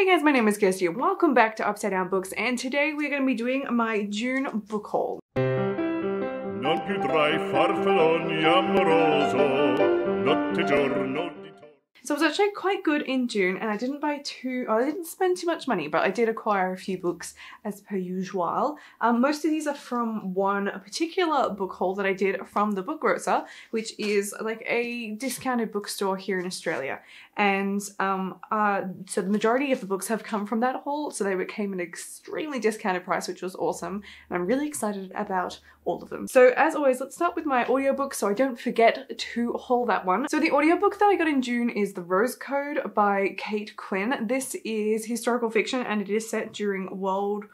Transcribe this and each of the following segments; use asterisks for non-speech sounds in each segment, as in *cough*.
Hey guys, my name is Kirsty welcome back to Upside Down Books and today we're going to be doing my June book haul. Non più tra i farfalloni amoroso, notte giorno so it was actually quite good in June and I didn't buy too, I didn't spend too much money, but I did acquire a few books as per usual. Um, most of these are from one particular book haul that I did from the Book Grocer, which is like a discounted bookstore here in Australia. And um, uh, so the majority of the books have come from that haul, so they came at an extremely discounted price, which was awesome. And I'm really excited about all of them. So as always, let's start with my audiobook so I don't forget to haul that one. So the audiobook that I got in June is The Rose Code by Kate Quinn. This is historical fiction and it is set during World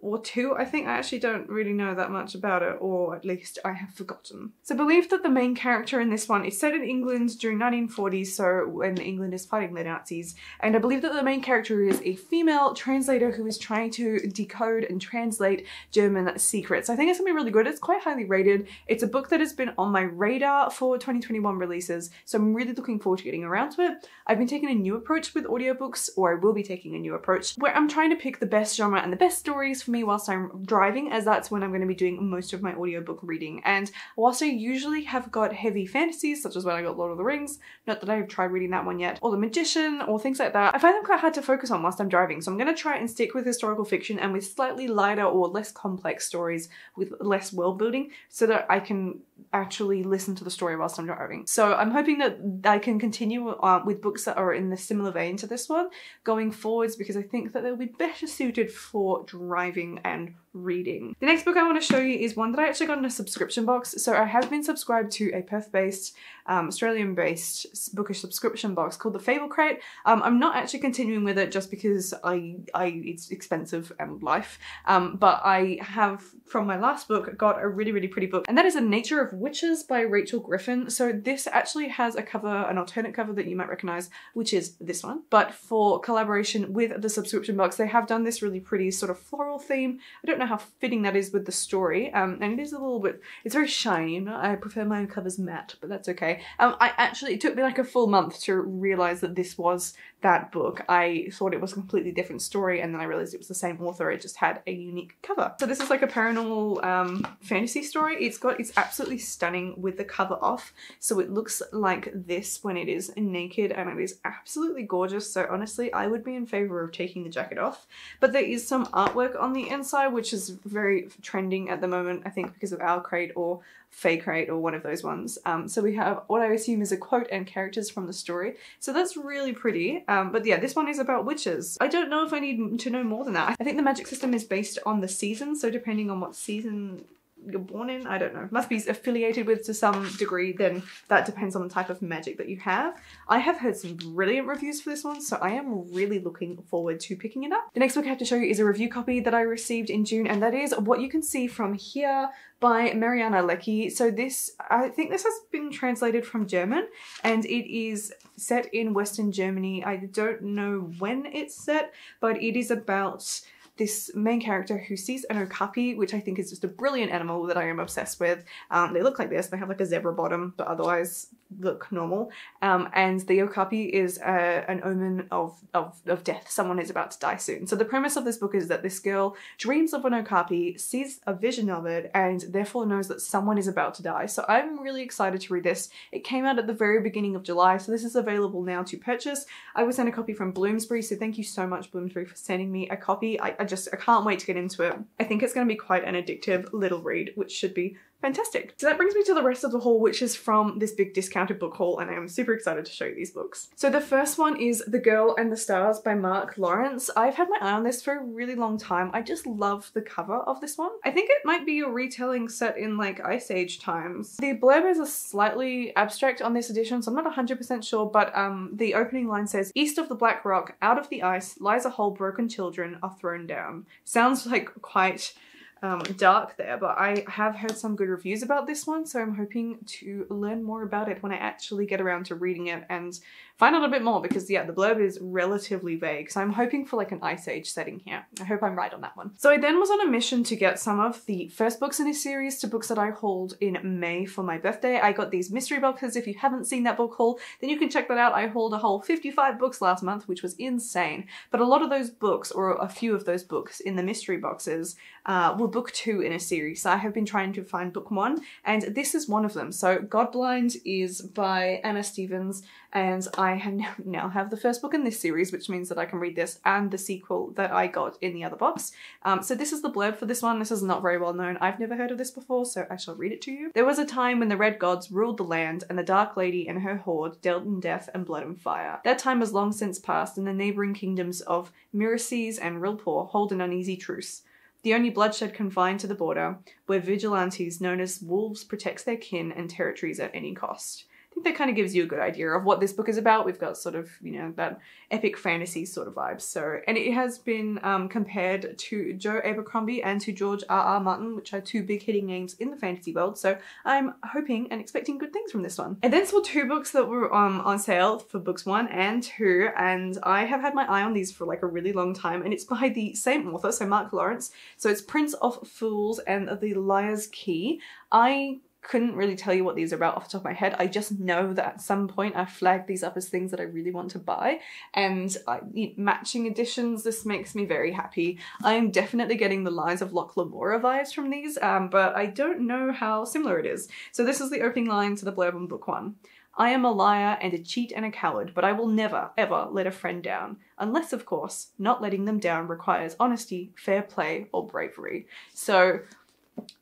or two. I think I actually don't really know that much about it, or at least I have forgotten. So I believe that the main character in this one is set in England during 1940s, so when England is fighting the Nazis, and I believe that the main character is a female translator who is trying to decode and translate German secrets. I think it's gonna be really good. It's quite highly rated. It's a book that has been on my radar for 2021 releases, so I'm really looking forward to getting around to it. I've been taking a new approach with audiobooks, or I will be taking a new approach, where I'm trying to pick the best genre and the best stories for me whilst I'm driving as that's when I'm going to be doing most of my audiobook reading. And whilst I usually have got heavy fantasies, such as when I got Lord of the Rings, not that I've tried reading that one yet, or The Magician, or things like that, I find them quite hard to focus on whilst I'm driving. So I'm going to try and stick with historical fiction and with slightly lighter or less complex stories with less world building so that I can actually listen to the story whilst I'm driving. So I'm hoping that I can continue uh, with books that are in the similar vein to this one going forwards because I think that they'll be better suited for driving and reading. The next book I want to show you is one that I actually got in a subscription box. So I have been subscribed to a Perth-based, um, Australian-based bookish subscription box called the Fable Crate. Um, I'm not actually continuing with it just because I, I it's expensive and life, um, but I have from my last book got a really really pretty book and that is The Nature of Witches by Rachel Griffin. So this actually has a cover, an alternate cover that you might recognize, which is this one. But for collaboration with the subscription box, they have done this really pretty sort of floral theme. I don't know how fitting that is with the story. Um, and it is a little bit, it's very shiny. I prefer my covers matte, but that's okay. Um, I actually, it took me like a full month to realize that this was that book. I thought it was a completely different story and then I realized it was the same author. It just had a unique cover. So this is like a paranormal um, fantasy story. It's got, it's absolutely stunning with the cover off. So it looks like this when it is naked and it is absolutely gorgeous. So honestly, I would be in favor of taking the jacket off. But there is some artwork on the inside, which is very trending at the moment, I think because of OwlCrate or FaeCrate or one of those ones. Um, so we have what I assume is a quote and characters from the story. So that's really pretty. Um, but yeah, this one is about witches. I don't know if I need to know more than that. I think the magic system is based on the season. So depending on what season you're born in, I don't know, must be affiliated with to some degree, then that depends on the type of magic that you have. I have heard some brilliant reviews for this one, so I am really looking forward to picking it up. The next book I have to show you is a review copy that I received in June, and that is What You Can See From Here by Mariana Leky. So this, I think this has been translated from German, and it is set in Western Germany. I don't know when it's set, but it is about this main character who sees an okapi, which I think is just a brilliant animal that I am obsessed with. Um, they look like this. They have like a zebra bottom, but otherwise look normal. Um, and the okapi is uh, an omen of, of, of death. Someone is about to die soon. So the premise of this book is that this girl dreams of an okapi, sees a vision of it, and therefore knows that someone is about to die. So I'm really excited to read this. It came out at the very beginning of July, so this is available now to purchase. I was sent a copy from Bloomsbury, so thank you so much Bloomsbury for sending me a copy. I, I just, I can't wait to get into it. I think it's going to be quite an addictive little read, which should be Fantastic. So that brings me to the rest of the haul, which is from this big discounted book haul, and I am super excited to show you these books. So the first one is The Girl and the Stars by Mark Lawrence. I've had my eye on this for a really long time. I just love the cover of this one. I think it might be a retelling set in like Ice Age times. The blurb is a slightly abstract on this edition, so I'm not 100% sure, but um, the opening line says, East of the Black Rock, out of the ice, lies a hole broken children are thrown down. Sounds like quite um, dark there, but I have heard some good reviews about this one, so I'm hoping to learn more about it when I actually get around to reading it and find out a bit more because yeah, the blurb is relatively vague. So I'm hoping for like an Ice Age setting here. I hope I'm right on that one. So I then was on a mission to get some of the first books in this series to books that I hauled in May for my birthday. I got these mystery boxes. If you haven't seen that book haul, then you can check that out. I hauled a whole 55 books last month, which was insane. But a lot of those books, or a few of those books in the mystery boxes, uh, were book two in a series. So I have been trying to find book one, and this is one of them. So Godblind is by Anna Stephens, and I have *laughs* now have the first book in this series, which means that I can read this and the sequel that I got in the other box. Um, so this is the blurb for this one. This is not very well known. I've never heard of this before, so I shall read it to you. There was a time when the Red Gods ruled the land, and the Dark Lady and her horde dealt in death and blood and fire. That time has long since passed, and the neighbouring kingdoms of Mireces and Rilpor hold an uneasy truce. The only bloodshed confined to the border, where vigilantes known as wolves protects their kin and territories at any cost think that kind of gives you a good idea of what this book is about. We've got sort of, you know, that epic fantasy sort of vibes. So, and it has been um, compared to Joe Abercrombie and to George R. R. Martin, which are two big hitting names in the fantasy world. So I'm hoping and expecting good things from this one. And then saw two books that were um, on sale for books one and two, and I have had my eye on these for like a really long time, and it's by the same author, so Mark Lawrence. So it's Prince of Fools and The Liar's Key. I couldn't really tell you what these are about off the top of my head. I just know that at some point I flagged these up as things that I really want to buy and I, matching editions, this makes me very happy. I am definitely getting the Lies of Locke Lamora vibes from these, um, but I don't know how similar it is. So this is the opening line to the blurb on book one. I am a liar and a cheat and a coward, but I will never, ever let a friend down. Unless, of course, not letting them down requires honesty, fair play, or bravery. So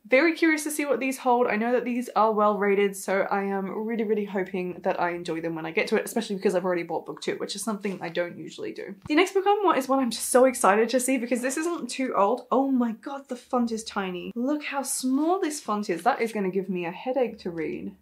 very curious to see what these hold. I know that these are well rated, so I am really, really hoping that I enjoy them when I get to it, especially because I've already bought book two, which is something I don't usually do. The next book I on is one I'm just so excited to see because this isn't too old. Oh my god, the font is tiny. Look how small this font is. That is going to give me a headache to read.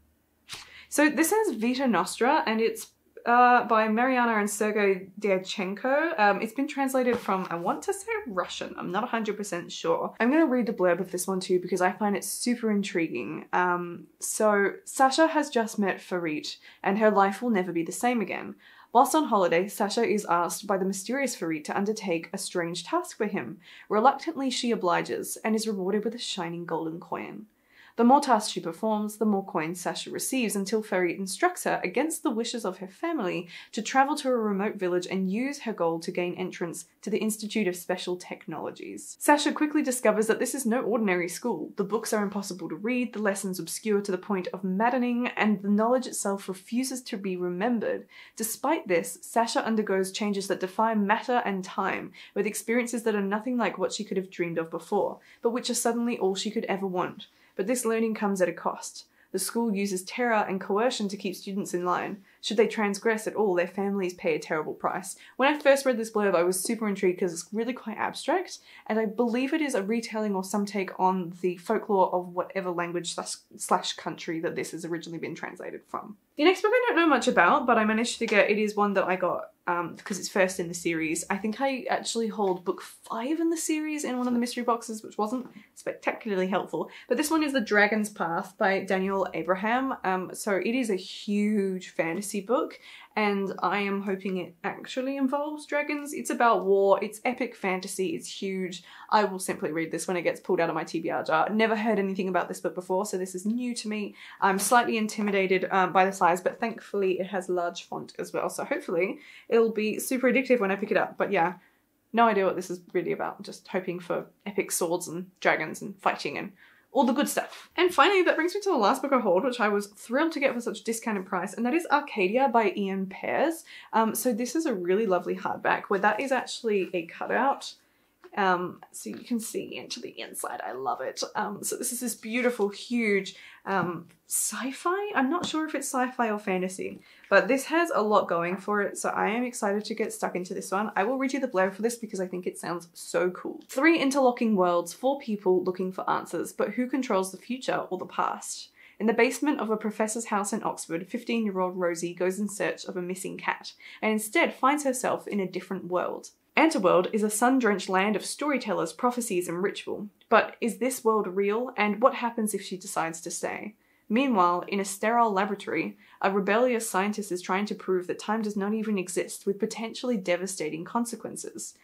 So this is Vita Nostra and it's uh, by Mariana and Sergei Dyachenko. Um, it's been translated from, I want to say Russian, I'm not 100% sure. I'm gonna read the blurb of this one too because I find it super intriguing. Um, so, Sasha has just met Farit and her life will never be the same again. Whilst on holiday, Sasha is asked by the mysterious Farit to undertake a strange task for him. Reluctantly, she obliges and is rewarded with a shining golden coin. The more tasks she performs, the more coins Sasha receives until Farit instructs her, against the wishes of her family, to travel to a remote village and use her gold to gain entrance to the Institute of Special Technologies. Sasha quickly discovers that this is no ordinary school. The books are impossible to read, the lessons obscure to the point of maddening, and the knowledge itself refuses to be remembered. Despite this, Sasha undergoes changes that defy matter and time, with experiences that are nothing like what she could have dreamed of before, but which are suddenly all she could ever want. But this learning comes at a cost. The school uses terror and coercion to keep students in line. Should they transgress at all, their families pay a terrible price. When I first read this blurb, I was super intrigued because it's really quite abstract, and I believe it is a retelling or some take on the folklore of whatever language slash country that this has originally been translated from. The next book I don't know much about, but I managed to get, it is one that I got um, because it's first in the series. I think I actually hold book five in the series in one of the mystery boxes, which wasn't spectacularly helpful. But this one is The Dragon's Path by Daniel Abraham. Um, so it is a huge fantasy book and I am hoping it actually involves dragons. It's about war, it's epic fantasy, it's huge. I will simply read this when it gets pulled out of my TBR jar. Never heard anything about this book before, so this is new to me. I'm slightly intimidated um, by the size, but thankfully it has a large font as well, so hopefully it'll be super addictive when I pick it up. But yeah, no idea what this is really about. Just hoping for epic swords and dragons and fighting and all the good stuff. And finally, that brings me to the last book I hold, which I was thrilled to get for such a discounted price, and that is Arcadia by Ian Pears. Um, so this is a really lovely hardback where that is actually a cutout um, so you can see into the inside. I love it. Um, so this is this beautiful, huge um, sci-fi. I'm not sure if it's sci-fi or fantasy, but this has a lot going for it. So I am excited to get stuck into this one. I will read you the blurb for this because I think it sounds so cool. Three interlocking worlds, four people looking for answers, but who controls the future or the past? In the basement of a professor's house in Oxford, 15 year old Rosie goes in search of a missing cat and instead finds herself in a different world. Anterwold is a sun drenched land of storytellers, prophecies, and ritual. But is this world real, and what happens if she decides to stay? Meanwhile, in a sterile laboratory, a rebellious scientist is trying to prove that time does not even exist, with potentially devastating consequences.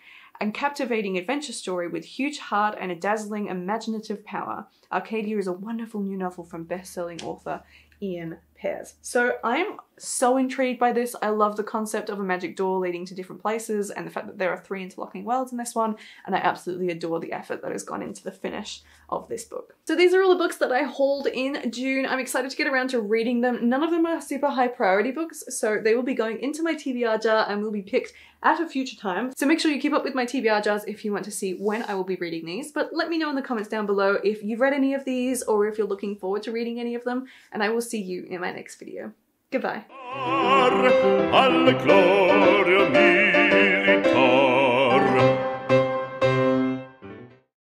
A captivating adventure story with huge heart and a dazzling imaginative power, Arcadia is a wonderful new novel from best-selling author Ian Pears. So I'm so intrigued by this. I love the concept of a magic door leading to different places and the fact that there are three interlocking worlds in this one and I absolutely adore the effort that has gone into the finish of this book. So these are all the books that I hauled in June. I'm excited to get around to reading them. None of them are super high priority books so they will be going into my TBR jar and will be picked at a future time. So make sure you keep up with my TBR jars if you want to see when I will be reading these. But let me know in the comments down below if you've read any of these or if you're looking forward to reading any of them and I will see you in my next video. Goodbye.